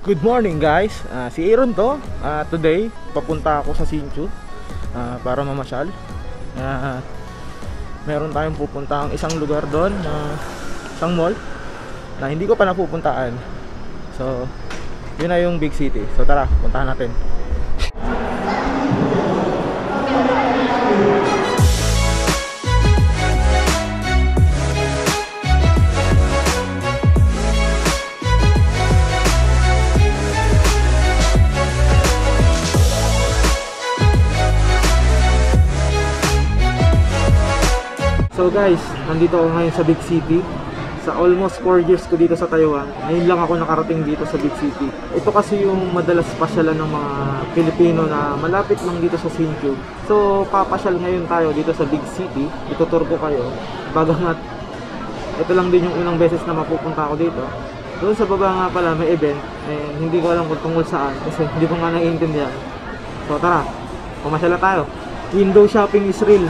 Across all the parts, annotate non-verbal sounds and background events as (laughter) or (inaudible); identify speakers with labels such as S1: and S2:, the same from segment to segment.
S1: Good morning guys, Ah, si Aaron to. Ah, Today, papunta ako sa Sinchu ah, Para mamasyal. Ah, Meron tayong pupuntahang isang lugar doon na Isang mall Na hindi ko pa napupuntaan. So, yun na yung big city. So tara, puntahan natin So guys, nandito ako ngayon sa big city sa almost 4 years ko dito sa Taiwan, ngayon lang ako nakarating dito sa big city. Ito kasi yung madalas pasyalan ng mga Pilipino na malapit lang dito sa Hsinchu. So, papasyal ngayon tayo dito sa big city. Itutur ko kayo. Bagamat, ito lang din yung unang beses na mapupunta ako dito. Doon sa baba nga pala may event, eh, hindi ko alam kung tungkol saan kasi hindi ko nga naiintindihan. So tara, pumasyala tayo. Window shopping is real.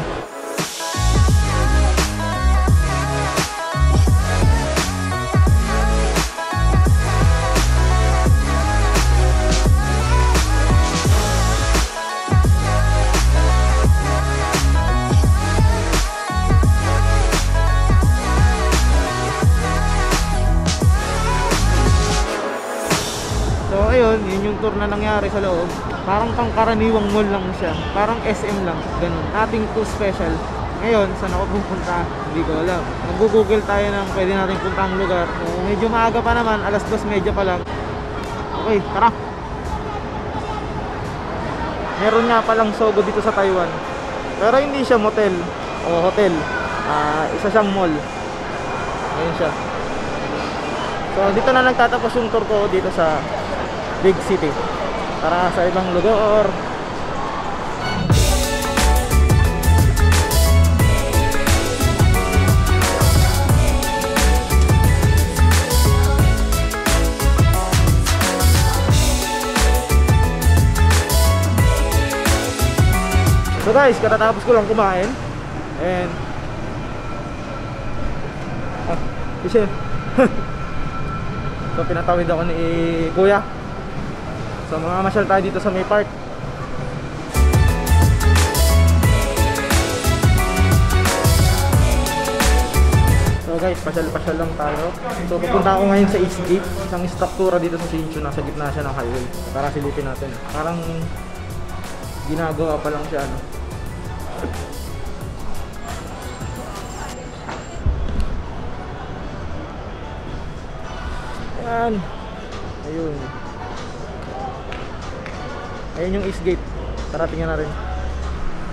S1: So ayun, yun yung tour na nangyari sa loob. Parang pangkaraniwang mall lang siya. Parang SM lang, ganun. Nothing too special. Ngayon, saan ako pupunta? Hindi ko alam. Mag-google tayo ng pwede natin puntang lugar. So, medyo maaga pa naman, alas 2.30 pa lang. Okay, tara! Meron nga palang Sogo dito sa Taiwan. Pero hindi siya motel o hotel. Ah, isa siyang mall. Ayun siya. So dito na nagtatapos yung tour ko dito sa big city. Para sa ibang lugar. So guys, katatapos ko lang kumain and ah, kasi (laughs) So pinatawid ako ni Kuya So mga masyal tayo dito sa May Park So guys, pasyal-pasyal lang tayo So pupunta ako ngayon sa Eastgate Isang struktura dito sa Sinchu Nasa gitna siya ng highway Tara silipin natin Parang ginagawa pa lang siya no? Ayan. Ayun. Ayun yung East Gate. Tara tingnan natin.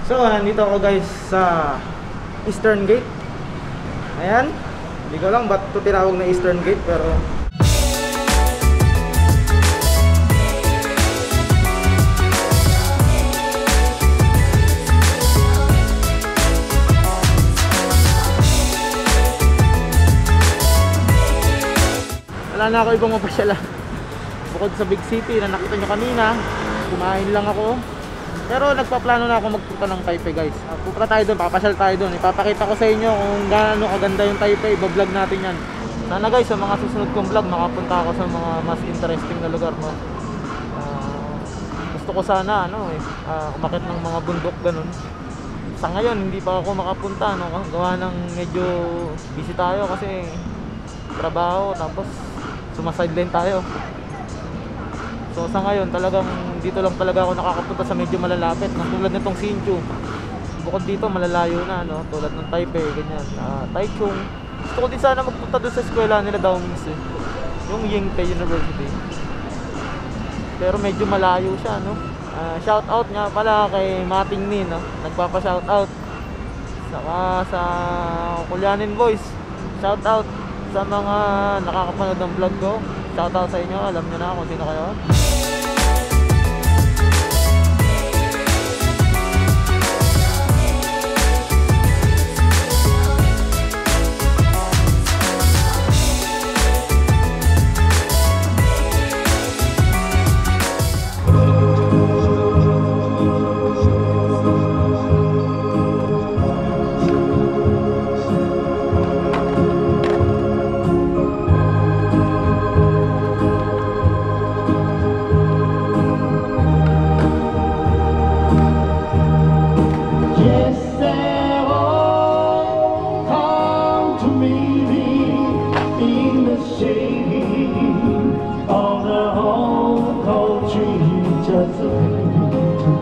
S1: So, nandito ako guys sa Eastern Gate. Ayan. Hindi ko lang ba't ito tinawag na Eastern Gate pero wala na ako ibang mapasyala bukod sa big city na nakita nyo kanina kumain lang ako. Pero nagpaplano na ako magpunta ng Taipei guys. Uh, pupunta tayo doon, papasyal tayo doon. Ipapakita ko sa inyo kung gaano kaganda yung Taipei. Bablog natin yan. Sana guys sa mga susunod kong vlog makapunta ako sa mga mas interesting na lugar no? Ah, gusto ko sana ano eh uh, umakit ng mga bundok ganun. Sa ngayon hindi pa ako makapunta no? Gawa ng medyo busy tayo kasi trabaho tapos sumasideline tayo so sa ngayon talagang dito lang talaga ako nakakapunta sa medyo malalapit ng tulad nitong Hsinchu bukod dito malalayo na no? Tulad ng Taipei ganyan. Uh, Taichung. Gusto ko din sana magpunta doon sa eskwela nila Downs eh. Yung Yingpei University. Pero medyo malayo siya no? Uh, shout out nga pala kay Mating Min no? Nagpapa shout out saka sa Kulyanin Boys. Shout out sa mga nakakapanood ng vlog ko shoutout sa inyo. Alam nyo na kung sino kayo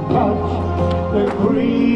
S1: touch the green.